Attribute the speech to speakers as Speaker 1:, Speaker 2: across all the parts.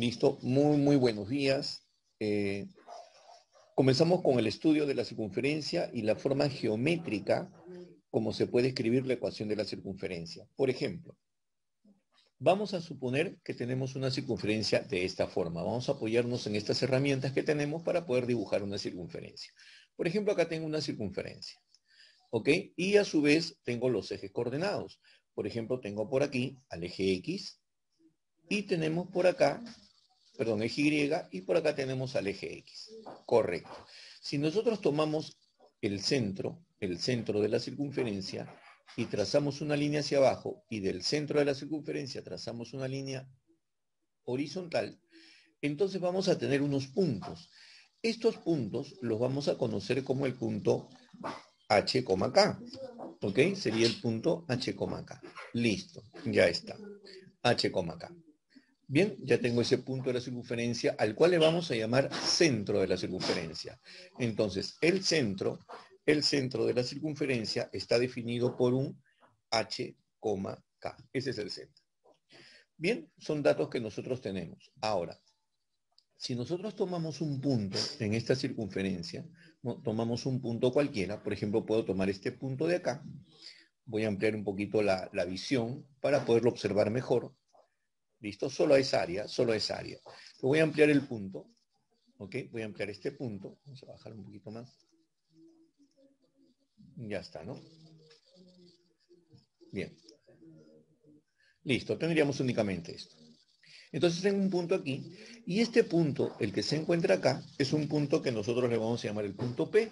Speaker 1: Listo, muy, muy buenos días. Eh, comenzamos con el estudio de la circunferencia y la forma geométrica como se puede escribir la ecuación de la circunferencia. Por ejemplo, vamos a suponer que tenemos una circunferencia de esta forma. Vamos a apoyarnos en estas herramientas que tenemos para poder dibujar una circunferencia. Por ejemplo, acá tengo una circunferencia. ¿Ok? Y a su vez tengo los ejes coordenados. Por ejemplo, tengo por aquí al eje X y tenemos por acá, perdón, eje Y y por acá tenemos al eje X. Correcto. Si nosotros tomamos el centro, el centro de la circunferencia, y trazamos una línea hacia abajo, y del centro de la circunferencia trazamos una línea horizontal, entonces vamos a tener unos puntos. Estos puntos los vamos a conocer como el punto H, K. ¿Ok? Sería el punto H, K. Listo, ya está. H, K. Bien, ya tengo ese punto de la circunferencia al cual le vamos a llamar centro de la circunferencia. Entonces, el centro, el centro de la circunferencia está definido por un H, K. Ese es el centro. Bien, son datos que nosotros tenemos. Ahora, si nosotros tomamos un punto en esta circunferencia, tomamos un punto cualquiera, por ejemplo, puedo tomar este punto de acá, voy a ampliar un poquito la, visión para poderlo observar mejor. ¿Listo? Solo esa área, solo esa área. Voy a ampliar el punto, ¿ok? Voy a ampliar este punto, vamos a bajar un poquito más. Ya está, ¿no? Bien. Listo, tendríamos únicamente esto. Entonces tengo un punto aquí y este punto, el que se encuentra acá, es un punto que nosotros le vamos a llamar el punto P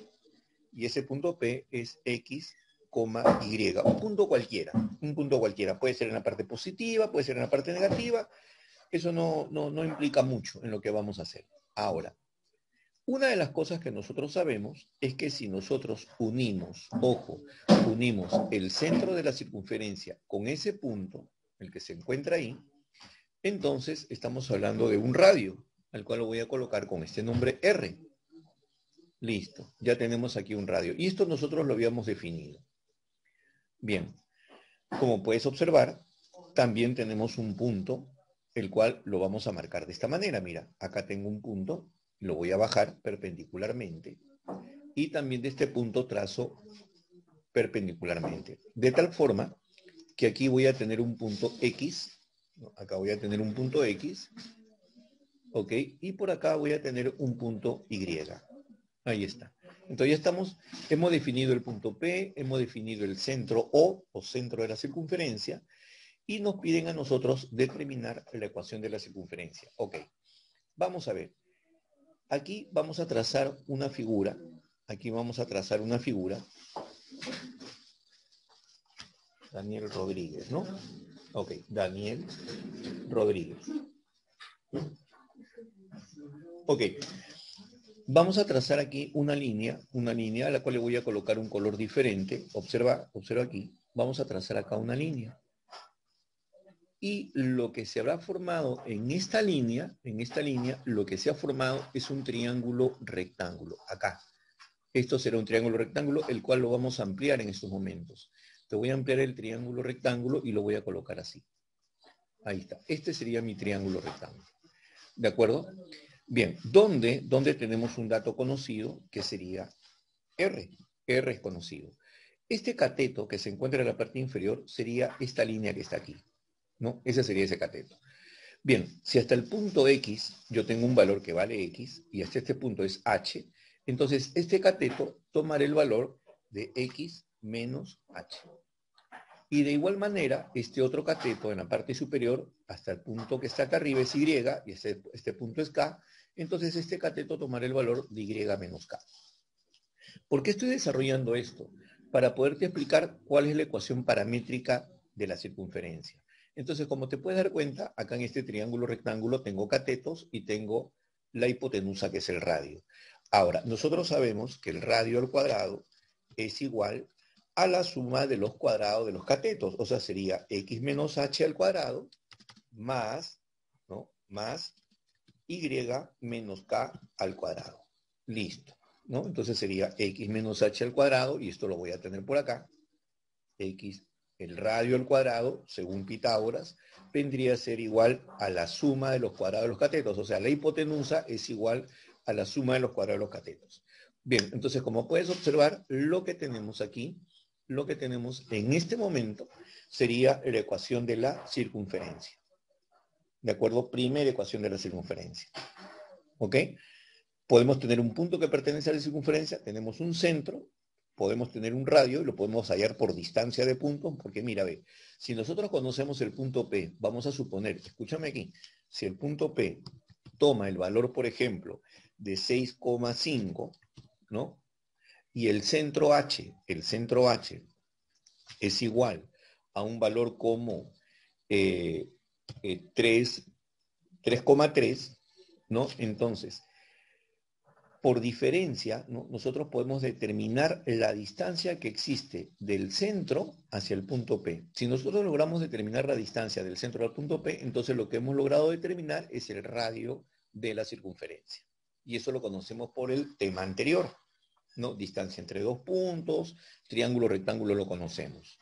Speaker 1: y ese punto P es X, Y, un punto cualquiera, un punto cualquiera. Puede ser en la parte positiva, puede ser en la parte negativa. Eso no, no, no implica mucho en lo que vamos a hacer. Ahora, una de las cosas que nosotros sabemos es que si nosotros unimos, ojo, unimos el centro de la circunferencia con ese punto, el que se encuentra ahí, entonces estamos hablando de un radio, al cual lo voy a colocar con este nombre R. Listo, ya tenemos aquí un radio. Y esto nosotros lo habíamos definido. Bien, como puedes observar, también tenemos un punto, el cual lo vamos a marcar de esta manera. Mira, acá tengo un punto, lo voy a bajar perpendicularmente. Y también de este punto trazo perpendicularmente. De tal forma que aquí voy a tener un punto X Acá voy a tener un punto X. ¿Ok? Y por acá voy a tener un punto Y. Ahí está. Entonces ya estamos, hemos definido el punto P, hemos definido el centro O, o centro de la circunferencia, y nos piden a nosotros determinar la ecuación de la circunferencia. Ok, vamos a ver. Aquí vamos a trazar una figura. Aquí vamos a trazar una figura. Daniel Rodríguez, ¿no? Ok, Daniel Rodríguez. Ok, vamos a trazar aquí una línea, una línea a la cual le voy a colocar un color diferente. Observa, observa aquí. Vamos a trazar acá una línea. Y lo que se habrá formado en esta línea, en esta línea, lo que se ha formado es un triángulo rectángulo, acá. Esto será un triángulo rectángulo, el cual lo vamos a ampliar en estos momentos. Te voy a ampliar el triángulo rectángulo y lo voy a colocar así. Ahí está. Este sería mi triángulo rectángulo. ¿De acuerdo? Bien, ¿dónde, ¿dónde tenemos un dato conocido que sería R? R es conocido. Este cateto que se encuentra en la parte inferior sería esta línea que está aquí. ¿No? Ese sería ese cateto. Bien, si hasta el punto X yo tengo un valor que vale X y hasta este punto es H, entonces este cateto tomará el valor de X menos H. Y de igual manera, este otro cateto en la parte superior, hasta el punto que está acá arriba es Y, y este, este punto es K, entonces este cateto tomará el valor de Y menos K. ¿Por qué estoy desarrollando esto? Para poderte explicar cuál es la ecuación paramétrica de la circunferencia. Entonces, como te puedes dar cuenta, acá en este triángulo rectángulo tengo catetos y tengo la hipotenusa, que es el radio. Ahora, nosotros sabemos que el radio al cuadrado es igual a la suma de los cuadrados de los catetos. O sea, sería x menos h al cuadrado más, ¿no? Más y menos k al cuadrado. Listo, ¿no? Entonces sería x menos h al cuadrado, y esto lo voy a tener por acá, x el radio al cuadrado, según Pitágoras, vendría a ser igual a la suma de los cuadrados de los catetos. O sea, la hipotenusa es igual a la suma de los cuadrados de los catetos. Bien, entonces como puedes observar, lo que tenemos aquí, lo que tenemos en este momento sería la ecuación de la circunferencia. ¿De acuerdo? Primera ecuación de la circunferencia. ¿Ok? Podemos tener un punto que pertenece a la circunferencia, tenemos un centro, podemos tener un radio y lo podemos hallar por distancia de puntos, porque mira, ve, si nosotros conocemos el punto P, vamos a suponer, escúchame aquí, si el punto P toma el valor, por ejemplo, de 6,5, ¿no? Y el centro H, el centro H es igual a un valor como 3, eh, 3,3, eh, ¿no? Entonces, por diferencia, nosotros podemos determinar la distancia que existe del centro hacia el punto P. Si nosotros logramos determinar la distancia del centro al punto P, entonces lo que hemos logrado determinar es el radio de la circunferencia. Y eso lo conocemos por el tema anterior, ¿no? Distancia entre dos puntos, triángulo, rectángulo lo conocemos.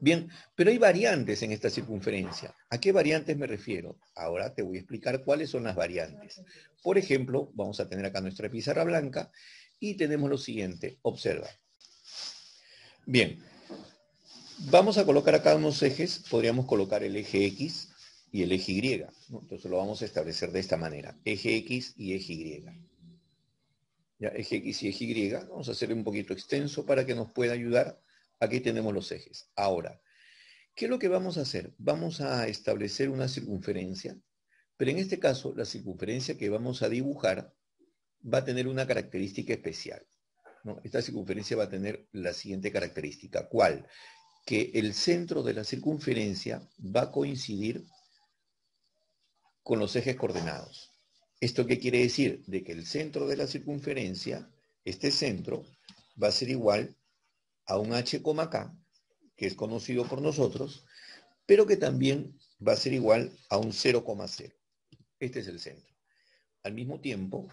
Speaker 1: Bien, pero hay variantes en esta circunferencia. ¿A qué variantes me refiero? Ahora te voy a explicar cuáles son las variantes. Por ejemplo, vamos a tener acá nuestra pizarra blanca y tenemos lo siguiente. Observa. Bien, vamos a colocar acá unos ejes. Podríamos colocar el eje X y el eje Y. Entonces lo vamos a establecer de esta manera. Eje X y eje Y. Ya, eje X y eje Y. Vamos a hacer un poquito extenso para que nos pueda ayudar Aquí tenemos los ejes. Ahora, ¿qué es lo que vamos a hacer? Vamos a establecer una circunferencia, pero en este caso la circunferencia que vamos a dibujar va a tener una característica especial. Esta circunferencia va a tener la siguiente característica. ¿Cuál? Que el centro de la circunferencia va a coincidir con los ejes coordenados. ¿Esto qué quiere decir? De que el centro de la circunferencia, este centro, va a ser igual a un h, k, que es conocido por nosotros, pero que también va a ser igual a un 0,0. Este es el centro. Al mismo tiempo,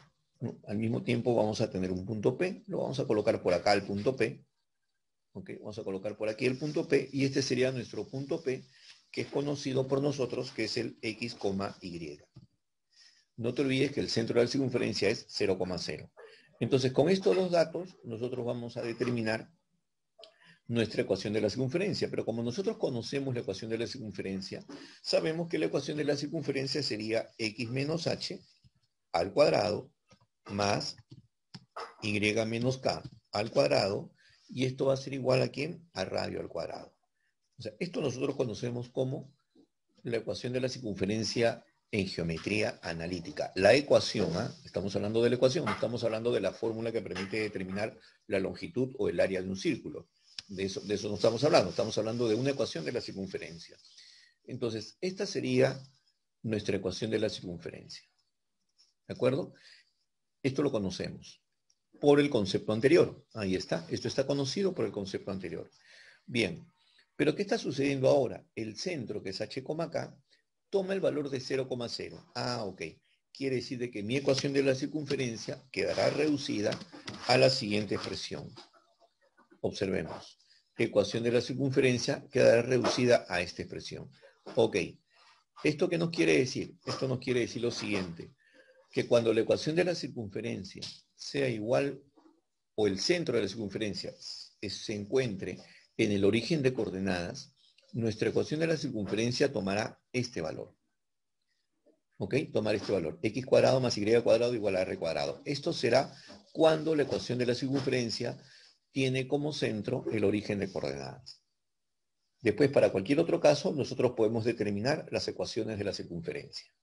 Speaker 1: al mismo tiempo vamos a tener un punto P, lo vamos a colocar por acá el punto P, vamos a colocar por aquí el punto P, y este sería nuestro punto P, que es conocido por nosotros, que es el X, Y. No te olvides que el centro de la circunferencia es 0,0. Entonces, con estos dos datos, nosotros vamos a determinar nuestra ecuación de la circunferencia. Pero como nosotros conocemos la ecuación de la circunferencia, sabemos que la ecuación de la circunferencia sería x menos h al cuadrado más y menos k al cuadrado, y esto va a ser igual a quién? A radio al cuadrado. O sea, esto nosotros conocemos como la ecuación de la circunferencia en geometría analítica. La ecuación, ¿ah? estamos hablando de la ecuación, estamos hablando de la fórmula que permite determinar la longitud o el área de un círculo. De eso, de eso no estamos hablando, estamos hablando de una ecuación de la circunferencia. Entonces, esta sería nuestra ecuación de la circunferencia. ¿De acuerdo? Esto lo conocemos por el concepto anterior. Ahí está. Esto está conocido por el concepto anterior. Bien. Pero ¿qué está sucediendo ahora? El centro, que es h, k, toma el valor de 0,0. Ah, ok. Quiere decir de que mi ecuación de la circunferencia quedará reducida a la siguiente expresión. Observemos. Ecuación de la circunferencia quedará reducida a esta expresión. Ok. ¿Esto qué nos quiere decir? Esto nos quiere decir lo siguiente. Que cuando la ecuación de la circunferencia sea igual o el centro de la circunferencia se encuentre en el origen de coordenadas, nuestra ecuación de la circunferencia tomará este valor. ¿Ok? Tomar este valor. x cuadrado más y cuadrado igual a r cuadrado. Esto será cuando la ecuación de la circunferencia tiene como centro el origen de coordenadas. Después, para cualquier otro caso, nosotros podemos determinar las ecuaciones de la circunferencia.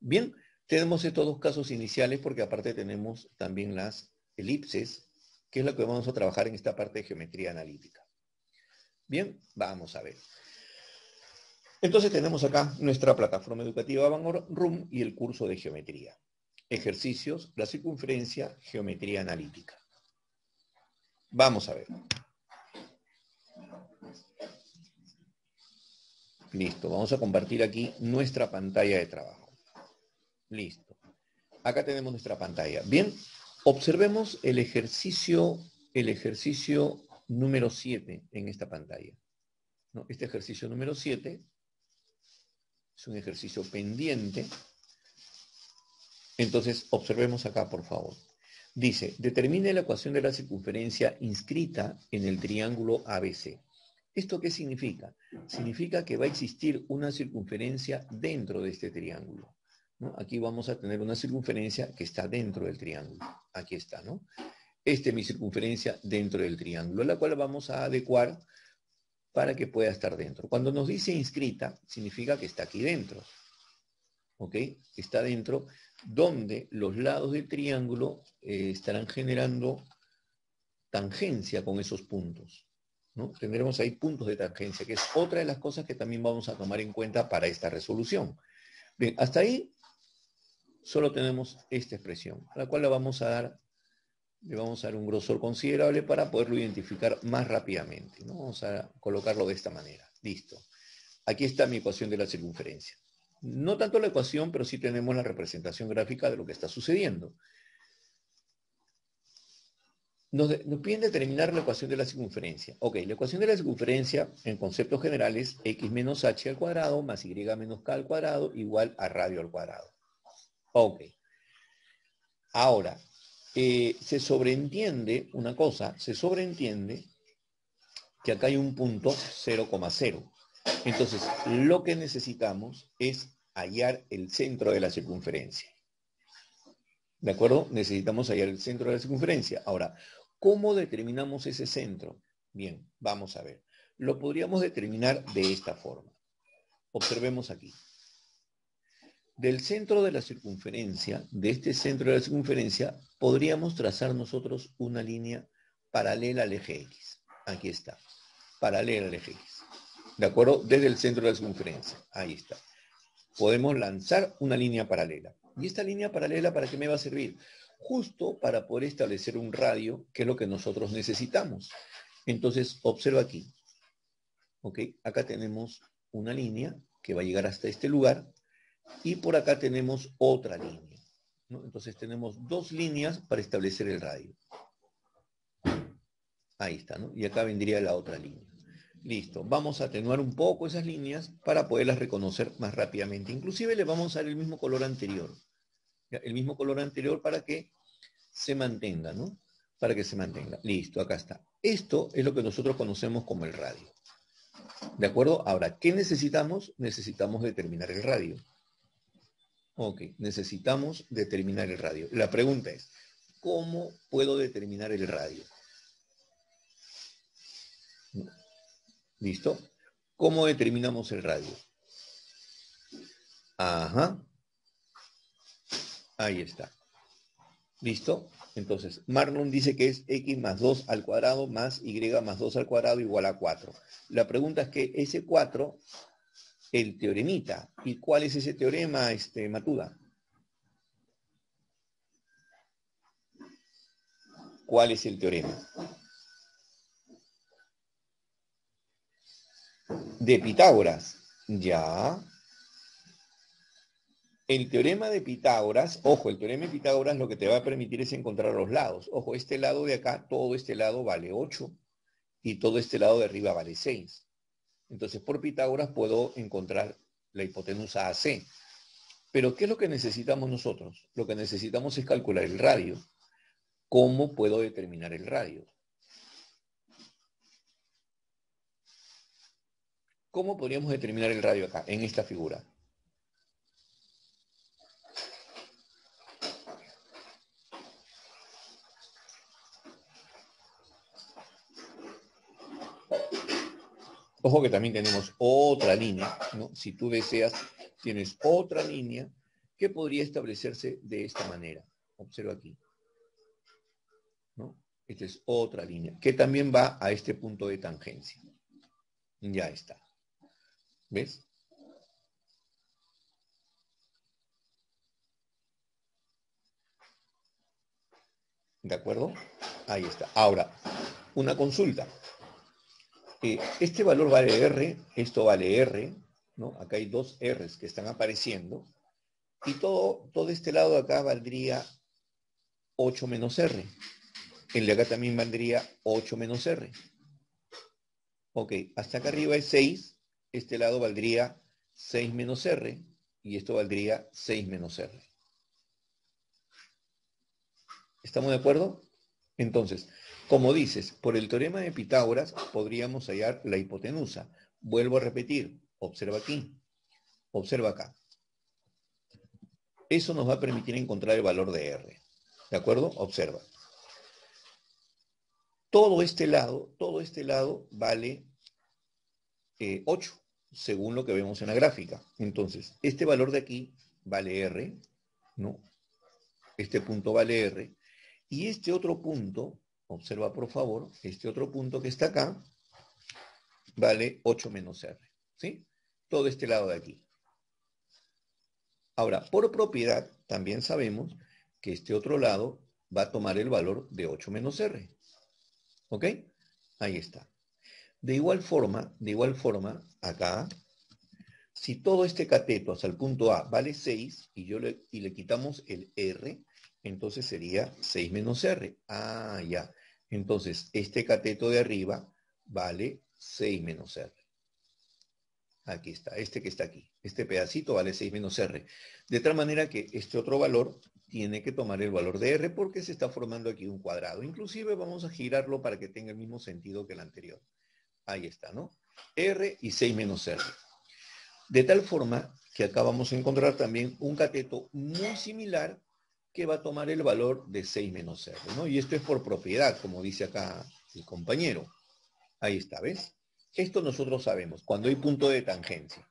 Speaker 1: Bien, tenemos estos dos casos iniciales porque aparte tenemos también las elipses, que es lo que vamos a trabajar en esta parte de geometría analítica. Bien, vamos a ver. Entonces tenemos acá nuestra plataforma educativa Van Room y el curso de geometría. Ejercicios, la circunferencia, geometría analítica. Vamos a ver. Listo, vamos a compartir aquí nuestra pantalla de trabajo. Listo. Acá tenemos nuestra pantalla. Bien, observemos el ejercicio, el ejercicio número 7 en esta pantalla. Este ejercicio número 7 es un ejercicio pendiente. Entonces, observemos acá, por favor. Dice, determine la ecuación de la circunferencia inscrita en el triángulo ABC. ¿Esto qué significa? Significa que va a existir una circunferencia dentro de este triángulo. Aquí vamos a tener una circunferencia que está dentro del triángulo. Aquí está, ¿no? Esta es mi circunferencia dentro del triángulo, la cual vamos a adecuar para que pueda estar dentro. Cuando nos dice inscrita, significa que está aquí dentro. ¿Ok? Está dentro donde los lados del triángulo eh, estarán generando tangencia con esos puntos. Tendremos ahí puntos de tangencia, que es otra de las cosas que también vamos a tomar en cuenta para esta resolución. Bien, hasta ahí solo tenemos esta expresión, a la cual le vamos a dar, le vamos a dar un grosor considerable para poderlo identificar más rápidamente. Vamos a colocarlo de esta manera. Listo. Aquí está mi ecuación de la circunferencia. No tanto la ecuación, pero sí tenemos la representación gráfica de lo que está sucediendo. Nos, piden determinar la ecuación de la circunferencia. Ok, la ecuación de la circunferencia en conceptos generales, x menos h al cuadrado más y menos k al cuadrado igual a radio al cuadrado. Ok. Ahora, eh, se sobreentiende una cosa, se sobreentiende que acá hay un punto 0,0. Entonces, lo que necesitamos es hallar el centro de la circunferencia. ¿De acuerdo? Necesitamos hallar el centro de la circunferencia. Ahora, ¿cómo determinamos ese centro? Bien, vamos a ver. Lo podríamos determinar de esta forma. Observemos aquí. Del centro de la circunferencia, de este centro de la circunferencia, podríamos trazar nosotros una línea paralela al eje X. Aquí está, paralela al eje X. ¿De acuerdo? Desde el centro de la circunferencia. Ahí está. Podemos lanzar una línea paralela. ¿Y esta línea paralela para qué me va a servir? Justo para poder establecer un radio, que es lo que nosotros necesitamos. Entonces, observa aquí. ¿Ok? Acá tenemos una línea que va a llegar hasta este lugar y por acá tenemos otra línea. Entonces tenemos dos líneas para establecer el radio. Ahí está, ¿no? Y acá vendría la otra línea. Listo, vamos a atenuar un poco esas líneas para poderlas reconocer más rápidamente. Inclusive le vamos a dar el mismo color anterior. El mismo color anterior para que se mantenga, ¿no? Para que se mantenga. Listo, acá está. Esto es lo que nosotros conocemos como el radio. ¿De acuerdo? Ahora, ¿qué necesitamos? Necesitamos determinar el radio. Ok, necesitamos determinar el radio. La pregunta es, ¿cómo puedo determinar el radio? ¿Listo? ¿Cómo determinamos el radio? Ajá. Ahí está. ¿Listo? Entonces, Marlon dice que es x más 2 al cuadrado más y más 2 al cuadrado igual a 4. La pregunta es que ese 4, el teoremita. ¿Y cuál es ese teorema, este, Matuda? ¿Cuál es el teorema? De Pitágoras. Ya. El teorema de Pitágoras, ojo, el teorema de Pitágoras lo que te va a permitir es encontrar los lados. Ojo, este lado de acá, todo este lado vale 8 y todo este lado de arriba vale 6. Entonces, por Pitágoras puedo encontrar la hipotenusa AC. Pero, ¿qué es lo que necesitamos nosotros? Lo que necesitamos es calcular el radio. ¿Cómo puedo determinar el radio? ¿Cómo podríamos determinar el radio acá, en esta figura? Ojo que también tenemos otra línea, ¿no? Si tú deseas, tienes otra línea que podría establecerse de esta manera. Observa aquí. ¿no? Esta es otra línea, que también va a este punto de tangencia. Ya está. ¿Ves? ¿De acuerdo? Ahí está. Ahora, una consulta. Eh, este valor vale R, esto vale R, ¿no? Acá hay dos R's que están apareciendo. Y todo, todo este lado de acá valdría 8 menos R. El de acá también valdría 8 menos R. Ok, hasta acá arriba es 6, este lado valdría 6 menos R y esto valdría 6 menos R. ¿Estamos de acuerdo? Entonces, como dices, por el teorema de Pitágoras podríamos hallar la hipotenusa. Vuelvo a repetir, observa aquí, observa acá. Eso nos va a permitir encontrar el valor de R. ¿De acuerdo? Observa. Todo este lado, todo este lado vale 8, eh, según lo que vemos en la gráfica. Entonces, este valor de aquí vale R, ¿no? Este punto vale R. Y este otro punto, observa por favor, este otro punto que está acá, vale 8 menos R, ¿sí? Todo este lado de aquí. Ahora, por propiedad, también sabemos que este otro lado va a tomar el valor de 8 menos R. ¿Ok? Ahí está. De igual forma, de igual forma, acá, si todo este cateto hasta el punto A vale 6 y, yo le, y le quitamos el R, entonces sería 6 menos R. Ah, ya. Entonces, este cateto de arriba vale 6 menos R. Aquí está, este que está aquí. Este pedacito vale 6 menos R. De tal manera que este otro valor tiene que tomar el valor de R porque se está formando aquí un cuadrado. Inclusive vamos a girarlo para que tenga el mismo sentido que el anterior. Ahí está, ¿no? R y 6 menos R. De tal forma que acá vamos a encontrar también un cateto muy similar que va a tomar el valor de 6 menos R, ¿no? Y esto es por propiedad, como dice acá el compañero. Ahí está, ¿ves? Esto nosotros sabemos, cuando hay punto de tangencia.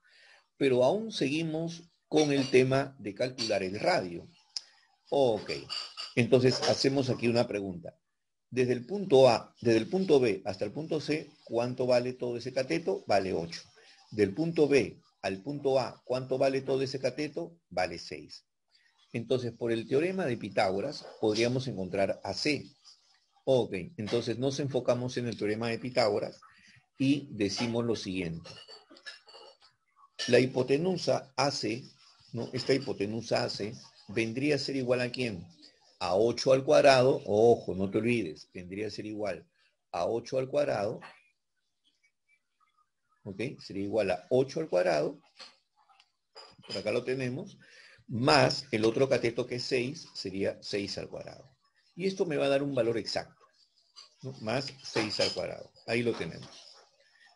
Speaker 1: Pero aún seguimos con el tema de calcular el radio. Ok, entonces hacemos aquí una pregunta. Desde el punto A, desde el punto B hasta el punto C, ¿cuánto vale todo ese cateto? Vale 8. Del punto B al punto A, ¿cuánto vale todo ese cateto? Vale 6. Entonces, por el teorema de Pitágoras, podríamos encontrar AC. Ok, entonces nos enfocamos en el teorema de Pitágoras y decimos lo siguiente. La hipotenusa AC, ¿no? esta hipotenusa AC, vendría a ser igual a quién? A 8 al cuadrado, ojo, no te olvides, vendría a ser igual a 8 al cuadrado, ¿ok? Sería igual a 8 al cuadrado, por acá lo tenemos, más el otro cateto que es 6, sería 6 al cuadrado. Y esto me va a dar un valor exacto, más 6 al cuadrado. Ahí lo tenemos.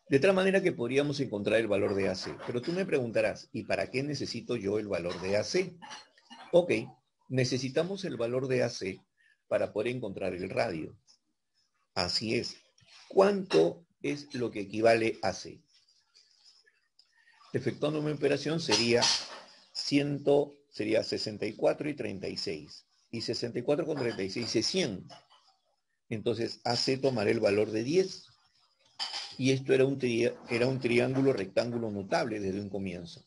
Speaker 1: De tal manera que podríamos encontrar el valor de AC. Pero tú me preguntarás, ¿y para qué necesito yo el valor de AC? Ok, necesitamos el valor de AC para poder encontrar el radio. Así es. ¿Cuánto es lo que equivale a C? Efectuando una operación sería 100, sería 64 y 36. Y 64 con 36 es 100. Entonces AC tomará el valor de 10. Y esto era un, era un triángulo rectángulo notable desde un comienzo.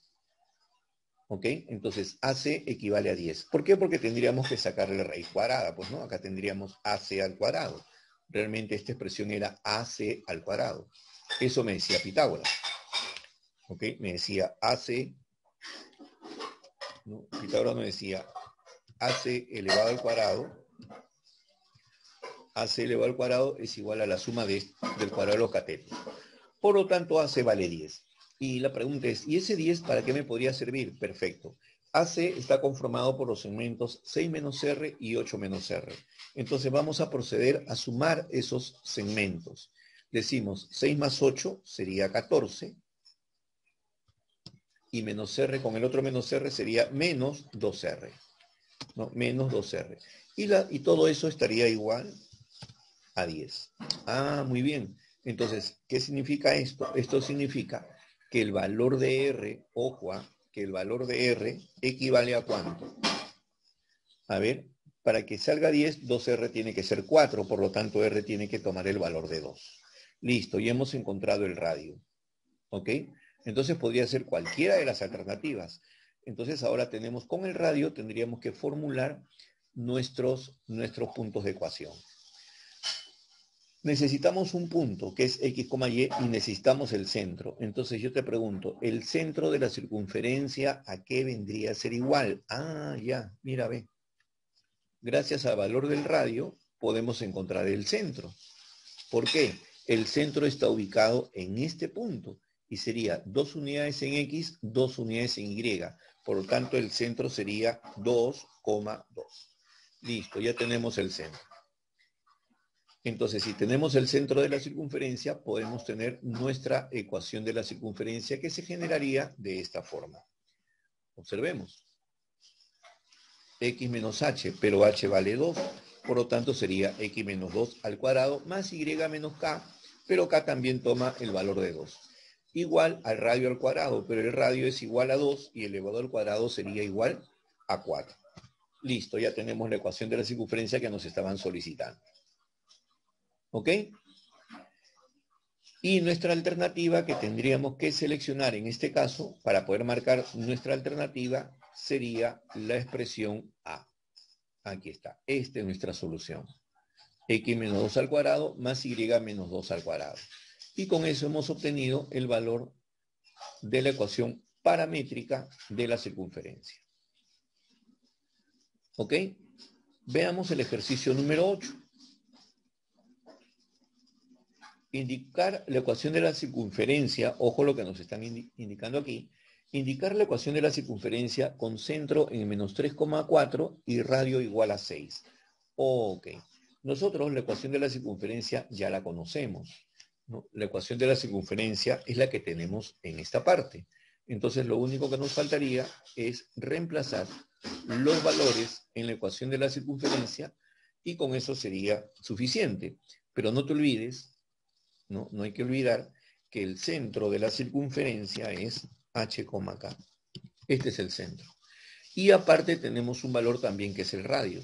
Speaker 1: ¿Ok? Entonces AC equivale a 10. ¿Por qué? Porque tendríamos que sacarle raíz cuadrada. Pues no, acá tendríamos AC al cuadrado. Realmente esta expresión era AC al cuadrado. Eso me decía Pitágoras. ¿Ok? Me decía AC. Pitágoras me decía AC elevado al cuadrado, AC elevado al cuadrado es igual a la suma de, del cuadrado de los catetos. Por lo tanto, AC vale 10. Y la pregunta es, ¿y ese 10 para qué me podría servir? Perfecto. AC está conformado por los segmentos 6 menos R y 8 menos R. Entonces vamos a proceder a sumar esos segmentos. Decimos 6 más 8 sería 14 y menos R con el otro menos R sería menos 2R. ¿no? Menos 2R. Y, y todo eso estaría igual a 10. Ah, muy bien. Entonces, ¿qué significa esto? Esto significa que el valor de R, ojo, ¿ah? que el valor de R equivale a cuánto. A ver, para que salga 10, 2R tiene que ser 4, por lo tanto R tiene que tomar el valor de 2. Listo, y hemos encontrado el radio. ¿Ok? Entonces podría ser cualquiera de las alternativas. Entonces ahora tenemos con el radio, tendríamos que formular nuestros, nuestros puntos de ecuación. Necesitamos un punto que es x, y y necesitamos el centro. Entonces yo te pregunto, ¿el centro de la circunferencia a qué vendría a ser igual? Ah, ya, mira, ve. Gracias al valor del radio podemos encontrar el centro. ¿Por qué? el centro está ubicado en este punto y sería dos unidades en X, dos unidades en Y. Por lo tanto, el centro sería 2,2. Listo, ya tenemos el centro. Entonces, si tenemos el centro de la circunferencia, podemos tener nuestra ecuación de la circunferencia que se generaría de esta forma. Observemos. X menos H, pero H vale 2. Por lo tanto, sería X menos 2 al cuadrado más Y menos K, pero K también toma el valor de 2 igual al radio al cuadrado, pero el radio es igual a 2 y el elevado al cuadrado sería igual a 4. Listo, ya tenemos la ecuación de la circunferencia que nos estaban solicitando. ¿Ok? Y nuestra alternativa que tendríamos que seleccionar en este caso, para poder marcar nuestra alternativa, sería la expresión A. Aquí está. Esta es nuestra solución. X menos 2 al cuadrado más Y menos 2 al cuadrado. Y con eso hemos obtenido el valor de la ecuación paramétrica de la circunferencia. ¿Ok? Veamos el ejercicio número 8. Indicar la ecuación de la circunferencia, ojo lo que nos están indicando aquí, indicar la ecuación de la circunferencia con centro en menos 3,4 y radio igual a 6. Ok. Nosotros la ecuación de la circunferencia ya la conocemos. La ecuación de la circunferencia es la que tenemos en esta parte. Entonces lo único que nos faltaría es reemplazar los valores en la ecuación de la circunferencia y con eso sería suficiente. Pero no te olvides, no, no hay que olvidar que el centro de la circunferencia es h, k. Este es el centro. Y aparte tenemos un valor también que es el radio.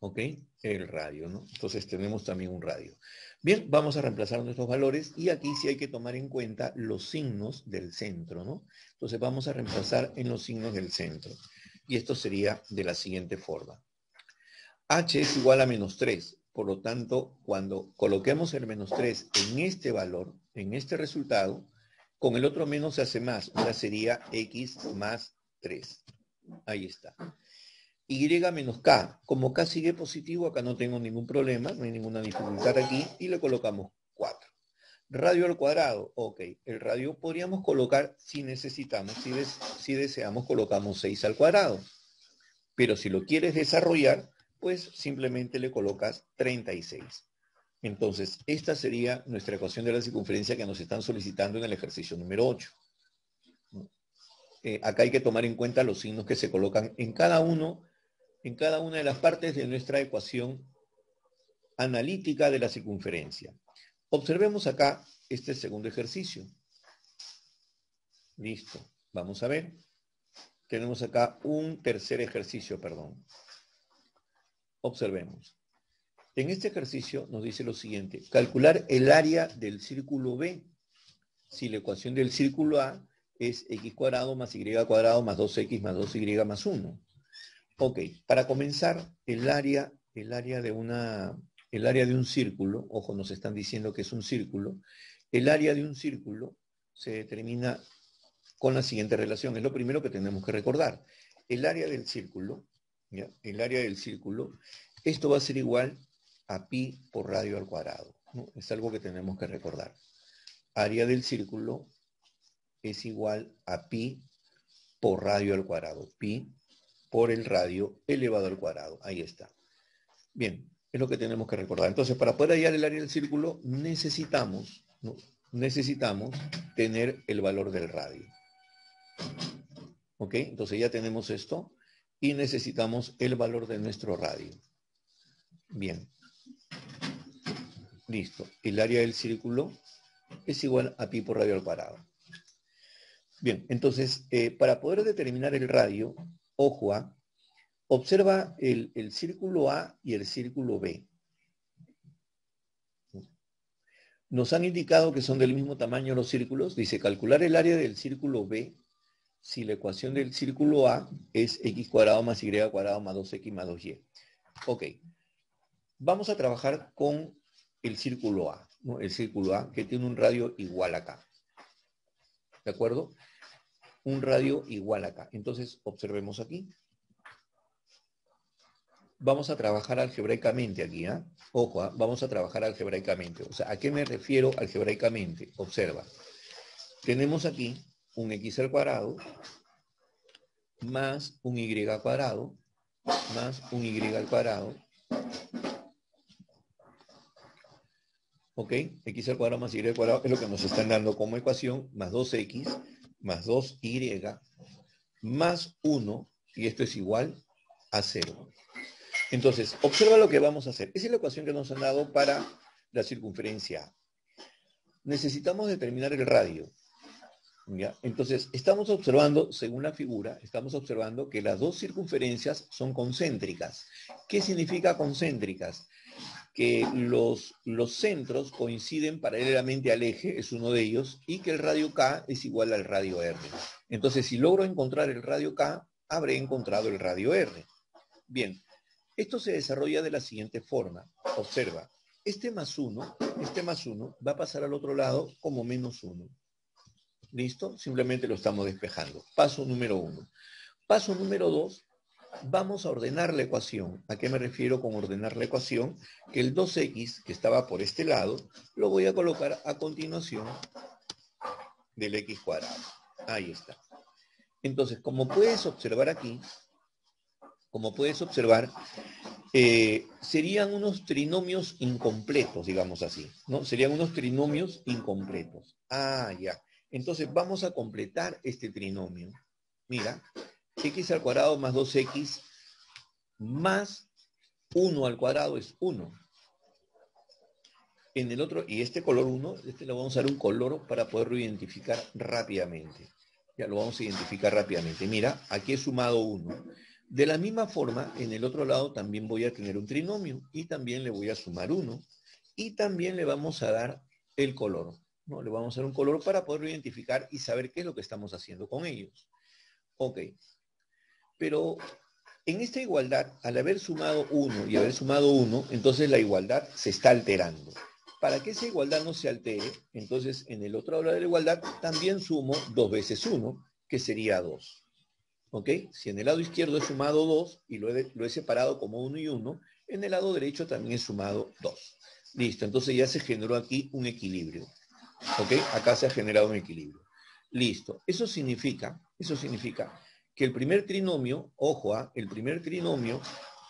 Speaker 1: ¿Ok? El radio, ¿no? Entonces tenemos también un radio. Bien, vamos a reemplazar nuestros valores y aquí sí hay que tomar en cuenta los signos del centro, ¿no? Entonces vamos a reemplazar en los signos del centro. Y esto sería de la siguiente forma. h es igual a menos 3. Por lo tanto, cuando coloquemos el menos 3 en este valor, en este resultado, con el otro menos se hace más. Ahora sería x más 3. Ahí está. Y menos K. Como K sigue positivo, acá no tengo ningún problema, no hay ninguna dificultad aquí, y le colocamos 4. Radio al cuadrado, ok. El radio podríamos colocar si necesitamos, si, si deseamos, colocamos 6 al cuadrado. Pero si lo quieres desarrollar, pues simplemente le colocas 36. Entonces, esta sería nuestra ecuación de la circunferencia que nos están solicitando en el ejercicio número 8. Eh, acá hay que tomar en cuenta los signos que se colocan en cada uno en cada una de las partes de nuestra ecuación analítica de la circunferencia. Observemos acá este segundo ejercicio. Listo. Vamos a ver. Tenemos acá un tercer ejercicio, perdón. Observemos. En este ejercicio nos dice lo siguiente. Calcular el área del círculo B. Si la ecuación del círculo A es x cuadrado más y cuadrado más 2x más 2y más 1. Ok, para comenzar, el área, el área de una, el área de un círculo, ojo, nos están diciendo que es un círculo, el área de un círculo se determina con la siguiente relación. Es lo primero que tenemos que recordar. El área del círculo, el área del círculo, esto va a ser igual a pi por radio al cuadrado. Es algo que tenemos que recordar. Área del círculo es igual a pi por radio al cuadrado. Pi por el radio elevado al cuadrado. Ahí está. Bien, es lo que tenemos que recordar. Entonces, para poder hallar el área del círculo, necesitamos, necesitamos tener el valor del radio. ¿Ok? Entonces ya tenemos esto y necesitamos el valor de nuestro radio. Bien. Listo. El área del círculo es igual a pi por radio al cuadrado. Bien, entonces, eh, para poder determinar el radio, ojo, ¿ah? observa el, círculo A y el círculo B. Nos han indicado que son del mismo tamaño los círculos. Dice calcular el área del círculo B si la ecuación del círculo A es x cuadrado más y cuadrado más 2x más 2y. Ok. Vamos a trabajar con el círculo A, el círculo A que tiene un radio igual acá. ¿De acuerdo? un radio igual acá. Entonces, observemos aquí. vamos a trabajar algebraicamente aquí, ¿ah? Ojo, ¿ah? vamos a trabajar algebraicamente. O sea, ¿a qué me refiero algebraicamente? Observa. Tenemos aquí un x al cuadrado más un y al cuadrado más un y al cuadrado. ¿Ok? x al cuadrado más y al cuadrado es lo que nos están dando como ecuación, más 2x más 2y más 1, y esto es igual a 0. Entonces, observa lo que vamos a hacer. Esa es la ecuación que nos han dado para la circunferencia A. Necesitamos determinar el radio. Entonces, estamos observando, según la figura, estamos observando que las dos circunferencias son concéntricas. ¿Qué significa concéntricas? Que los, los centros coinciden paralelamente al eje, es uno de ellos, y que el radio K es igual al radio R. Entonces, si logro encontrar el radio K, habré encontrado el radio R. Bien, esto se desarrolla de la siguiente forma. Observa, este más 1, este más 1 va a pasar al otro lado como menos 1. ¿Listo? Simplemente lo estamos despejando. Paso número 1. Paso número 2, vamos a ordenar la ecuación. ¿A qué me refiero con ordenar la ecuación? Que el 2x, que estaba por este lado, lo voy a colocar a continuación del x cuadrado. Ahí está. Entonces, como puedes observar aquí, como puedes observar, eh, serían unos trinomios incompletos, digamos así, ¿no? Serían unos trinomios incompletos. Ah, ya. Entonces vamos a completar este trinomio. Mira, x al cuadrado más 2x más 1 al cuadrado es 1. En el otro, y este color 1, este le vamos a dar un color para poderlo identificar rápidamente. Ya lo vamos a identificar rápidamente. Mira, aquí he sumado 1. De la misma forma, en el otro lado también voy a tener un trinomio y también le voy a sumar uno. Y también le vamos a dar el color. ¿No? Le vamos a dar un color para poderlo identificar y saber qué es lo que estamos haciendo con ellos. Ok. Pero en esta igualdad, al haber sumado uno y haber sumado uno, entonces la igualdad se está alterando. Para que esa igualdad no se altere, entonces en el otro lado de la igualdad también sumo dos veces uno, que sería dos. ¿Ok? Si en el lado izquierdo he sumado 2 y lo he, separado como 1 y 1, en el lado derecho también he sumado 2. Listo, entonces ya se generó aquí un equilibrio. ¿Ok? Acá se ha generado un equilibrio. Listo. Eso significa, eso significa que el primer trinomio, ojo, ¿ah? el primer trinomio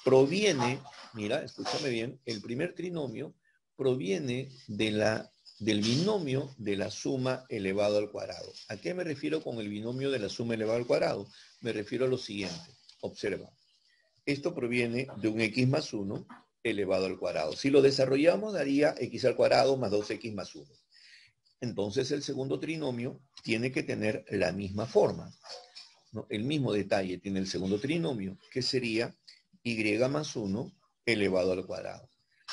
Speaker 1: proviene, mira, escúchame bien, el primer trinomio proviene de la del binomio de la suma elevado al cuadrado. ¿A qué me refiero con el binomio de la suma elevado al cuadrado? Me refiero a lo siguiente. Observa. Esto proviene de un x más 1 elevado al cuadrado. Si lo desarrollamos, daría x al cuadrado más 2x más 1. Entonces el segundo trinomio tiene que tener la misma forma. El mismo detalle tiene el segundo trinomio, que sería y más 1 elevado al cuadrado.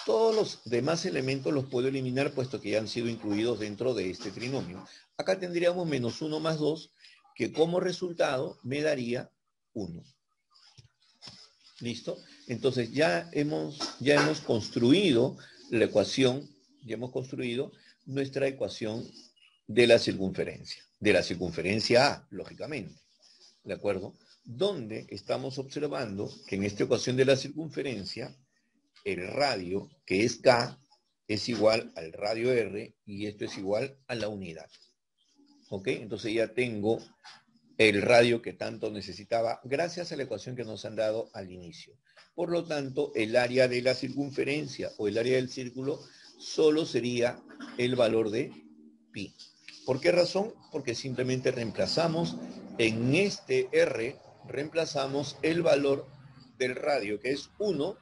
Speaker 1: Todos los demás elementos los puedo eliminar puesto que ya han sido incluidos dentro de este trinomio. Acá tendríamos menos 1 más 2, que como resultado me daría 1. ¿Listo? Entonces ya hemos, ya hemos construido la ecuación, ya hemos construido nuestra ecuación de la circunferencia, de la circunferencia A, lógicamente. ¿De acuerdo? Donde estamos observando que en esta ecuación de la circunferencia el radio, que es K, es igual al radio R y esto es igual a la unidad. ¿Ok? Entonces ya tengo el radio que tanto necesitaba gracias a la ecuación que nos han dado al inicio. Por lo tanto, el área de la circunferencia o el área del círculo solo sería el valor de pi. ¿Por qué razón? Porque simplemente reemplazamos en este R, reemplazamos el valor del radio, que es 1,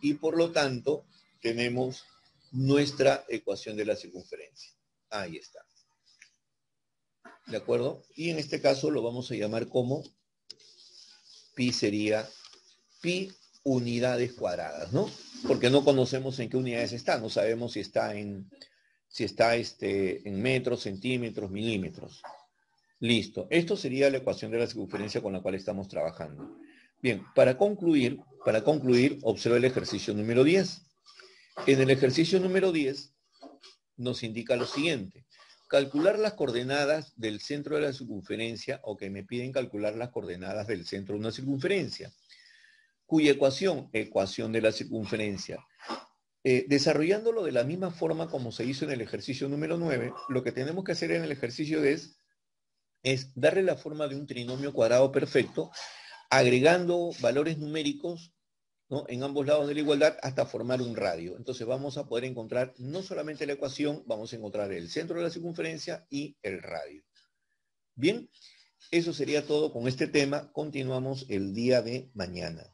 Speaker 1: y por lo tanto tenemos nuestra ecuación de la circunferencia. Ahí está. ¿De acuerdo? Y en este caso lo vamos a llamar como pi sería pi unidades cuadradas, ¿no? Porque no conocemos en qué unidades está, no sabemos si está en, si está este, en metros, centímetros, milímetros. Listo. Esto sería la ecuación de la circunferencia con la cual estamos trabajando. Bien, para concluir, para concluir, observa el ejercicio número 10. En el ejercicio número 10 nos indica lo siguiente. Calcular las coordenadas del centro de la circunferencia o que me piden calcular las coordenadas del centro de una circunferencia cuya ecuación, ecuación de la circunferencia, eh, desarrollándolo de la misma forma como se hizo en el ejercicio número 9, lo que tenemos que hacer en el ejercicio es, es darle la forma de un trinomio cuadrado perfecto, agregando valores numéricos en ambos lados de la igualdad hasta formar un radio. Entonces vamos a poder encontrar no solamente la ecuación, vamos a encontrar el centro de la circunferencia y el radio. Bien, eso sería todo con este tema. Continuamos el día de mañana.